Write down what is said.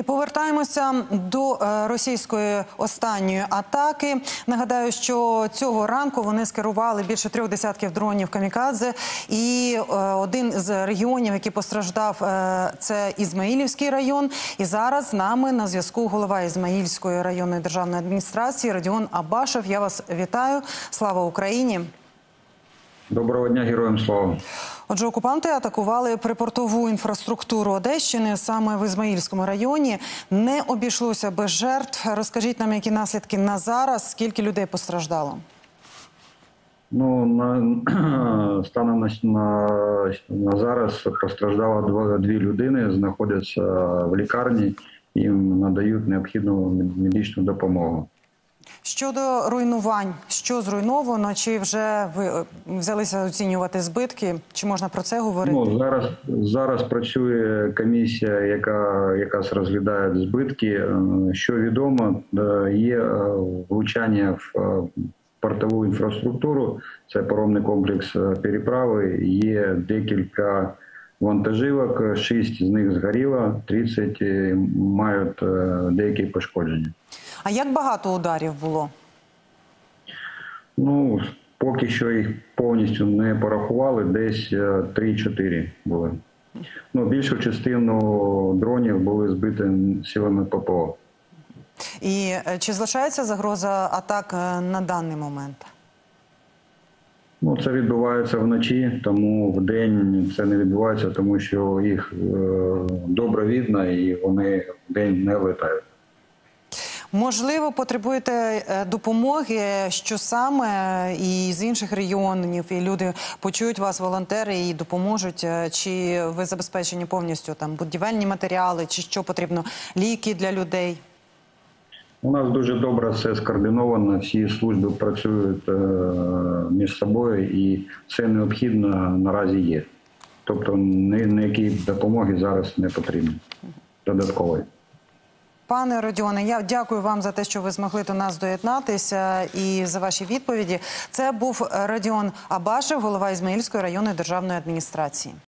І повертаємося до е, російської останньої атаки. Нагадаю, що цього ранку вони скерували більше трьох десятків дронів камікадзе. І е, один з регіонів, який постраждав, е, це Ізмаїлівський район. І зараз з нами на зв'язку голова Ізмаїльської районної державної адміністрації Радіон Абашев. Я вас вітаю. Слава Україні! Доброго дня, героям слава. Отже, окупанти атакували припортову інфраструктуру Одещини саме в Ізмаїльському районі. Не обійшлося без жертв. Розкажіть нам, які наслідки на зараз, скільки людей постраждало? Ну на станом на, на, на зараз постраждало два дві людини, знаходяться в лікарні, їм надають необхідну медичну допомогу. Щодо руйнувань, що зруйновано, чи вже ви е, взялися оцінювати збитки? Чи можна про це говорити? Ну зараз зараз працює комісія, яка якраз розглядає збитки. Е, Що відомо, е, є влучання в портову інфраструктуру. Це паромний комплекс переправи. Є декілька вантажівок. Шість з них згоріло, 30 е, мають е, деякі пошкодження. А як багато ударів було? Ну поки що їх повністю не порахували, десь е, 3-4 були. Ну, більшу частину дронів були збиті силами ППО. І е, чи залишається загроза атак е, на даний момент? Ну, це відбувається вночі, тому в день це не відбувається, тому що їх е, добре видно і вони в день не летають. Можливо, потребуєте е, допомоги, що саме і з інших регіонів, і люди почують вас, волонтери, і допоможуть. Е, Чи ви забезпечені повністю там будівельні матеріали, чи що потрібно ліки для людей? У нас дуже добре все скоординовано, всі служби працюють е, між собою і все необхідно наразі є. Тобто ні- ніякі допомоги зараз не потрібно додаткової. Пане Родіоне, я дякую вам за те, що ви змогли до нас доєднатися і за ваші відповіді. Це був Радіон Абашев, голова Ізмаїльської районної державної адміністрації.